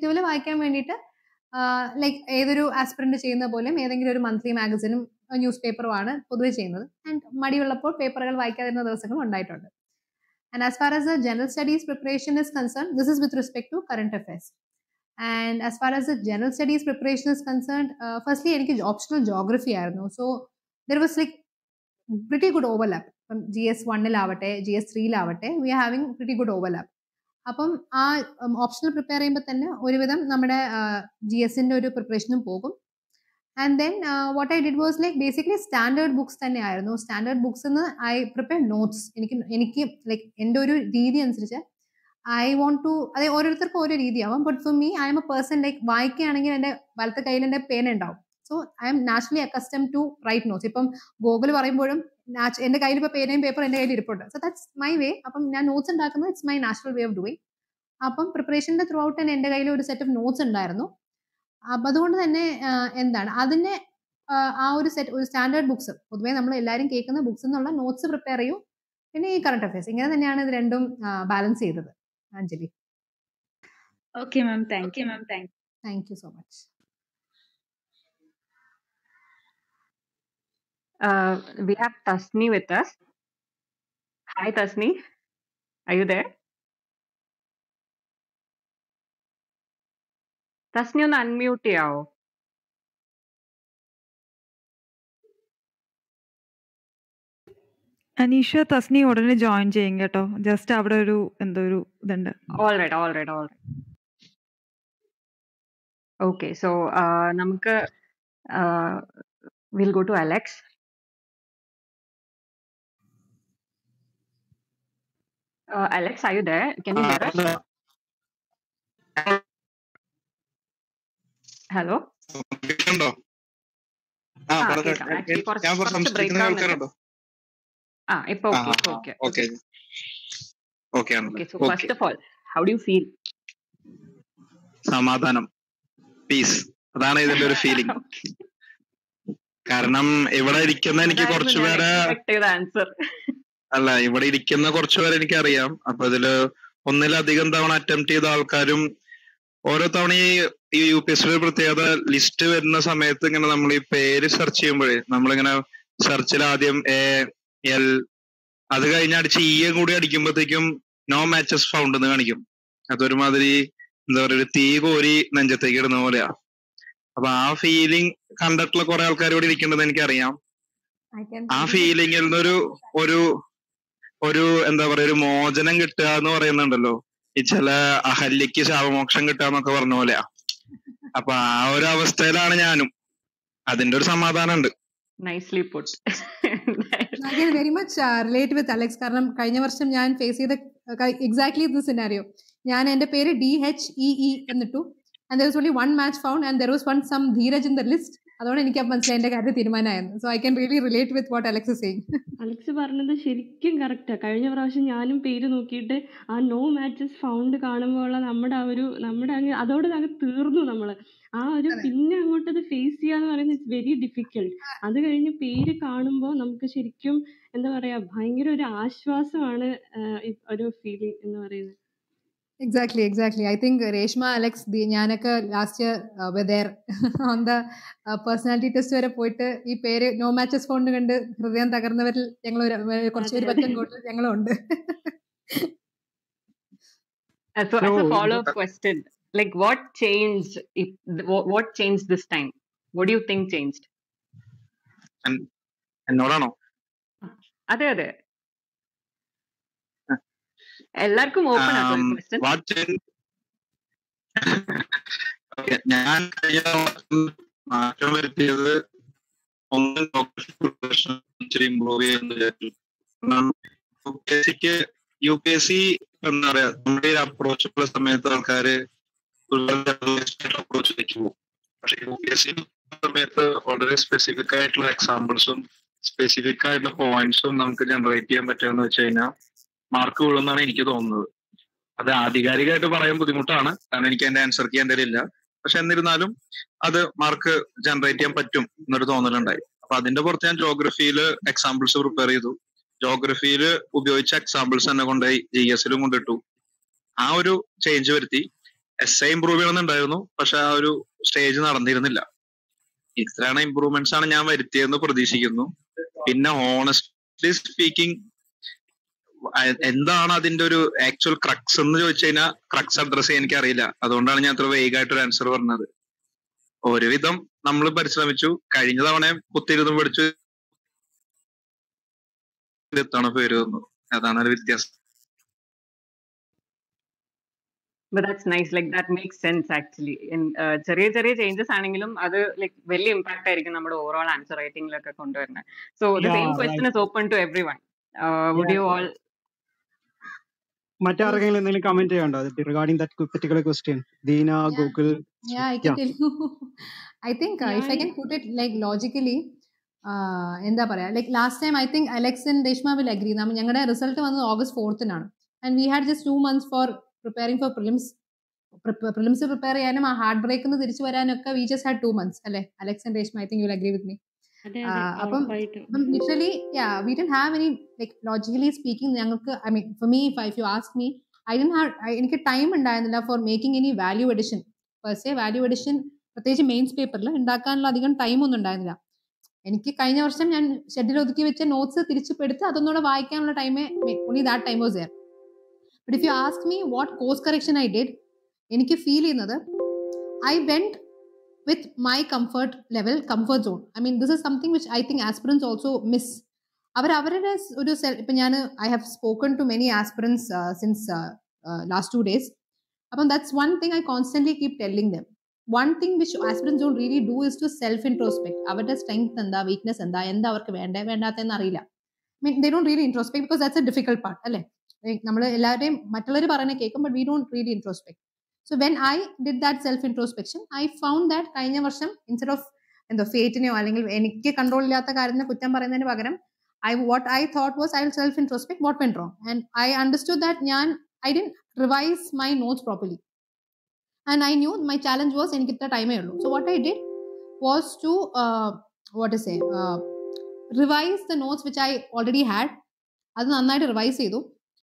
പെർസ്പെക്റ്റീവിൽ വായിക്കാൻ വേണ്ടിയിട്ട് ലൈക്ക് ഏതൊരു ആസ്പിറന്റ് ചെയ്യുന്ന പോലെയും ഏതെങ്കിലും ഒരു മന്ത്ലി മാഗസിനും ന്യൂസ് പേപ്പറുമാണ് പൊതുവെ ചെയ്യുന്നത്. ആൻഡ് മടിയുള്ളപ്പോൾ പേപ്പറുകൾ വായിക്കാതിരുന്ന ദിവസങ്ങളും ഉണ്ടായിട്ടുണ്ട്. And as far as the general studies preparation is concern this is with respect to current affairs and as far as the general studies preparation is concern firstly എനിക്ക് optional geography ആയിരുന്നു. So there was like pretty good overlap ഇപ്പം G S വണ്ണിലാവട്ടെ G S ത്രീയിലാവട്ടെ we are having pretty good overlap അപ്പം ആ optional prepare ചെയ്യുമ്പോൾ തന്നെ ഒരുവിധം നമ്മുടെ ജി എസിന്റെ ഒരു പ്രിപ്പറേഷനും പോകും. And then what I did was like basically standard books തന്നെ ആയിരുന്നു സ്റ്റാൻഡേർഡ് ബുക്സ് എന്ന് ഐ പ്രിപ്പയർ നോട്ട്സ് എനിക്ക് എനിക്ക് ലൈക്ക് എന്റെ ഒരു രീതി അനുസരിച്ച് ഐ വോണ്ട് ടു അതെ ഓരോരുത്തർക്കും ഓരോ രീതിയാവും. But for me I'm a person like വായിക്കുകയാണെങ്കിൽ എന്റെ വലത്തെ കയ്യിൽ എന്റെ പേന ഉണ്ടാവും. So I'm naturally accustom to write notes ഇപ്പം ഗൂഗിൾ പറയുമ്പോഴും എന്റെ കയ്യിൽ ഇപ്പോൾ പേനയും പേപ്പറും എന്റെ കയ്യിൽ ഇരിപ്പുണ്ട് സോ ദാറ്റ്സ് മൈ വേ അപ്പം ഞാൻ നോട്ട്സ് ഉണ്ടാക്കുന്നത് it's my natural way of doing അപ്പം പ്രിപ്പറേഷന്റെ ത്രൂ ഔട്ട് തന്നെ എന്റെ കയ്യിൽ ഒരു സെറ്റ് ഓഫ് നോട്ട്സ് ഉണ്ടായിരുന്നു. അപ്പം അതുകൊണ്ട് തന്നെ എന്താണ്? അതിനെ ആ ഒരു സെറ്റ് ഒരു സ്റ്റാൻഡേർഡ് ബുക്സ് പൊതുവേ നമ്മൾ എല്ലാവരും കേൾക്കുന്ന ബുക്സ് എന്നുള്ള നോട്ട്സ് പ്രിപ്പയർ ചെയ്യും. പിന്നെ ഈ കറണ്ട് അഫയേഴ്സ് ഇങ്ങനെ തന്നെയാണ് ഇത് രണ്ടും ബാലൻസ് ചെയ്തത്. Anjali okay ma'am thank you ma'am thank thank you so much Uh, we have Tasni with us. Hi, Tasni. Are you there? Tasni ഒന്ന് അൺമ്യൂട്ട് ചെയ്യാവോ അനീഷ തസ്നി ഉടനെ ജോയിൻ ചെയ്യും കേട്ടോ ജസ്റ്റ് അവിടെ ഒരു എന്തോ ഒരു ഇതുണ്ട് all right all right all right okay so നമുക്ക് will go to Alex Uh, Alex, are you there? Can you hear us? Hello കേൾക്കുന്നുണ്ടോ? ആ ആ പറഞ്ഞോ. കേൾക്കാം. ആക്ച്വലി കുറച്ച് ഞാൻ കുറച്ച് ബ്രേക്ക് സംസാരിക്കുന്ന ആവുന്നുണ്ട് കേൾക്കാറുണ്ടോ? ആ ഇപ്പൊ ആ ഓക്കെ ഇപ്പൊ ഓക്കെ. ഓക്കെ. ഓക്കെ ആണല്ലോ okay so okay. First of all how do you feel സമാധാനം. പീസ് അതാണ് ഇതിന്റെ ഒരു ഫീലിംഗ് കാരണം ഇവിടെ ഇരിക്കുന്ന എനിക്ക് അതായിരുന്നു കുറച്ചു ഞാൻ പേരെ എക്സ്പെക്ട് ചെയ്ത ആൻസർ അല്ല ഇവിടെ ഇരിക്കുന്ന കുറച്ചുപേരെ എനിക്കറിയാം. അപ്പൊ ഇതിൽ ഒന്നിലധികം തവണ അറ്റംപ്റ്റ് ചെയ്ത ആൾക്കാരും ഓരോ തവണ ഈ യു പി എസ് പ്രത്യേകത ലിസ്റ്റ് വരുന്ന സമയത്ത് ഇങ്ങനെ നമ്മൾ ഈ പേര് സെർച്ച് ചെയ്യുമ്പോഴേ നമ്മളിങ്ങനെ സെർച്ചിൽ ആദ്യം എ എൽ അത് കഴിഞ്ഞ് അടിച്ച് ഇ കൂടി അടിക്കുമ്പോഴത്തേക്കും നോ മാച്ചസ് ഫൗണ്ട് എന്ന് കാണിക്കും. അതൊരുമാതിരി എന്താ പറയുക ഒരു തീ കോരി നെഞ്ചത്തേക്ക് ഇടുന്ന പോലെയാ. അപ്പൊ ആ ഫീലിംഗ് കണ്ടിട്ടുള്ള കുറെ ആൾക്കാർ ഇവിടെ ഇരിക്കേണ്ടത് എനിക്കറിയാം. ആ ഫീലിംഗിൽ നിന്നൊരു ഒരു ഒരു എന്താ പറയാ ഒരു മോചനം കിട്ടുക എന്ന് പറയുന്നുണ്ടല്ലോ. ഈ ചില അഹല്യക്ക് ശാപമോക്ഷം കിട്ടുക എന്നൊക്കെ പറഞ്ഞ പോലെയാ. അപ്പൊ ആ ഒരു അവസ്ഥയിലാണ് ഞാനും. അതിന്റെ ഒരു സമാധാനം ഉണ്ട് nicely put very much relate with Alex കാരണം കഴിഞ്ഞ വർഷം ഞാൻ ഫേസ് ചെയ്ത എക്സാക്ട്ലി ഇത് സിനാരിയോ ഞാൻ എന്റെ പേര് ഡി എച്ച് ഇ ഇ എന്നിട്ടു. And there was only one match found and there was one some Dheeraj in the list അതുകൊണ്ട് എനിക്ക് മനസ്സിലായി എന്റെ കാര്യം തീരുമാനമായിരുന്നു so I can really relate with what Alex saying Alex പറഞ്ഞത് ശരിക്കും കറക്റ്റാ കഴിഞ്ഞ പ്രാവശ്യം ഞാനും പേര് നോക്കിയിട്ട് ആ നോ മാച്ചസ് ഫൗണ്ട് കാണുമ്പോൾ നമ്മുടെ ആ ഒരു നമ്മുടെ അങ്ങ് അതോടെ അങ്ങ് തീർന്നു നമ്മൾ. ആ ഒരു പിന്നെ അങ്ങോട്ട് അത് ഫേസ് ചെയ്യാന്ന് പറയുന്നത് ഇറ്റ്സ് വെരി ഡിഫിക്കൽട്ട് അത് കഴിഞ്ഞ് പേര് കാണുമ്പോൾ നമുക്ക് ശരിക്കും എന്താ പറയാ ഭയങ്കര ഒരു ആശ്വാസമാണ് ഒരു ഫീലിംഗ് എന്ന് പറയുന്നത്. Exactly exactly I think Reshma Alex the ഞാനൊക്കെ last year whether on the personality test വരെ പോയിട്ട് ഈ പേര് നോ മാച്ചസ് ഫോണ്ട് കണ്ട് ഹൃദയം തകർന്നവരിൽ ഞങ്ങൾ കുറച്ച് ഒരു. പറ്റം കൂടുതൽ ഞങ്ങളും ഉണ്ട് so as a So, follow up question like what changed if what, what changed this time? What do you think changed? എൻ- എന്നോടാണോ അതെ അതെ. എല്ലാവർക്കും ഓപ്പൺ ഞാൻ മാറ്റം വരുത്തിയത് ഒന്ന് ഇച്ചിരി ഇമ്പ്രൂവ് ചെയ്യാന്ന് വിചാരിച്ചു യു പി എസ് സിക്ക് യു പി എസ് സി എന്താ പറയാ നമ്മുടെ ഒരു അപ്രോച്ച് ഉള്ള സമയത്ത് ആൾക്കാര് അപ്രോച്ചിലേക്ക് പോകും. പക്ഷെ യു പി എസ് സി സമയത്ത് വളരെ സ്പെസിഫിക് ആയിട്ടുള്ള എക്സാമ്പിൾസും സ്പെസിഫിക് ആയിട്ടുള്ള പോയിന്റ്സും നമുക്ക് ജനറേറ്റ് ചെയ്യാൻ പറ്റുമെന്ന് വെച്ച് കഴിഞ്ഞാൽ മാർക്ക് വീഴുമെന്നാണ് എനിക്ക് തോന്നുന്നത്. അത് ആധികാരികമായിട്ട് പറയാൻ ബുദ്ധിമുട്ടാണ്. കാരണം എനിക്ക് അതിന്റെ ആൻസർ ചെയ്യാൻ തരില്ല പക്ഷെ എന്നിരുന്നാലും അത് മാർക്ക് ജനറേറ്റ് ചെയ്യാൻ പറ്റും എന്നൊരു തോന്നലുണ്ടായി. അപ്പൊ അതിന്റെ പുറത്ത് ഞാൻ ജോഗ്രഫിയിൽ എക്സാമ്പിൾസ് പ്രിപ്പയർ ചെയ്തു. ജോഗ്രഫിയിൽ ഉപയോഗിച്ച എക്സാമ്പിൾസ് തന്നെ കൊണ്ടുപോയി ജി എസിലും കൊണ്ടിട്ടു. ആ ഒരു ചേഞ്ച് വരുത്തി. എസ് ഐ ഇമ്പ്രൂവ് ചെയ്യണമെന്നുണ്ടായിരുന്നു. പക്ഷെ ആ ഒരു സ്റ്റേജ് നടന്നിരുന്നില്ല. ഇത്രയാണ് ഇമ്പ്രൂവ്മെന്റ്സ് ആണ് ഞാൻ വരുത്തിയതെന്ന് പ്രതീക്ഷിക്കുന്നു. പിന്നെ ഹോണസ്റ്റ്ലി സ്പീക്കിംഗ് എന്താണ് അതിന്റെ ഒരു ആക്ച്വൽ ക്രക്സ് എന്ന് ചോദിച്ചു കഴിഞ്ഞാൽ ക്രക്സ് അഡ്രസ് ചെയ്യാൻ എനിക്ക് അറിയില്ല. അതുകൊണ്ടാണ് ഞാൻ അത്ര വേഗമായിട്ട് ഒരു ആൻസർ പറഞ്ഞത്. ഒരുവിധം നമ്മൾ പരിശ്രമിച്ചു. കഴിഞ്ഞ തവണ കുത്തിയിരുന്നും പഠിച്ചു. എത്താണ് പേര് തന്നു അതാണ് ഒരു വ്യത്യാസം. But that's nice. Like that makes sense actually. In uh, ചെറിയ ചെറിയ ചേഞ്ചസ് ആണെങ്കിലും അത് ലൈക് വലിയ ഇമ്പാക്ട് ആയിരിക്കും നമ്മുടെ ഓവറോൾ ആൻസർ റൈറ്റിംഗിലൊക്കെ കൊണ്ടുവരുന്നത്. So the Yeah, same question right. Is open to every one would you all മറ്റാർക്കെങ്കിലും എന്തെങ്കിലും comment ചെയ്യാനുണ്ടോ? Regarding that particular question Deena Yeah. Google Yeah, I can tell you. I think uh, if I ഞാൻ can put it like logically, എന്താ പറയാ like last time I think Alex and Reshma will agree നമ്മൾ ഞങ്ങളുടെ result വന്നത് August ഫോർത്തിനാണ് and we had just two months for preparing for prelims prelims prepare ചെയ്യാനും ആ hard break നിന്ന് തിരിച്ചു വരാനൊക്കെ we just had two months അല്ലേ? Alex and Reshma I think you will agree with me അപ്പം literally we don't have any like logically speaking ഞങ്ങൾക്ക് I mean for me if you ask me I don't have എനിക്ക് time ഉണ്ടായിരുന്നില്ല for making any value addition per se value addition പ്രത്യേകിച്ച് mains പേപ്പറിൽ ഉണ്ടാക്കാനുള്ള അധികം time ഒന്നും ഉണ്ടായിരുന്നില്ല. എനിക്ക് കഴിഞ്ഞ വർഷം ഞാൻ ഷെഡിൽ ഒതുക്കി വെച്ച നോട്ട്സ് തിരിച്ചു അതൊന്നുകൂടെ വായിക്കാനുള്ള ടൈമേ only that time was air but if you ask me what course correction I did എനിക്ക് ഫീൽ ചെയ്യുന്നത് I went with my comfort level comfort zone. I mean this is something which i think aspirants also miss. അവർ അവരുടെ ഒരു ഇപ്പം ഞാൻ I have spoken to many aspirants since last two days അപ്പം that's one thing I constantly keep telling them one thing which aspirants don't really do is to self introspect അവരുടെ strength എന്താ weakness എന്താ എന്താ അവർക്ക് വേണ്ടേ വേണ്ടാത്തതെന്ന് അറിയില്ല. Mean they don't really introspect because that's a difficult part അല്ലേ? നമ്മൾ എല്ലാവരെയും മറ്റുള്ളവർ പറയുന്നത് കേൾക്കും but we don't really introspect so when I did that self introspection I found that കഴിഞ്ഞ വർഷം ഇൻസ്റ്റെഡ് ഓഫ് എന്തോ ഫേറ്റിനെയോ അല്ലെങ്കിൽ എനിക്ക് കൺട്രോൾ ഇല്ലാത്ത കാര്യത്തിന് കുറ്റം പറയുന്നതിന് പകരം I what I thought was I self introspect what went wrong and I understood that ഞാൻ I didn't revise my notes properly and I knew my challenge was എനിക്ക് ഇത്ര ടൈമേ ഉള്ളൂ so what I did was to what is a revise the notes which I already had അത് നന്നായിട്ട് revise ചെയ്തു.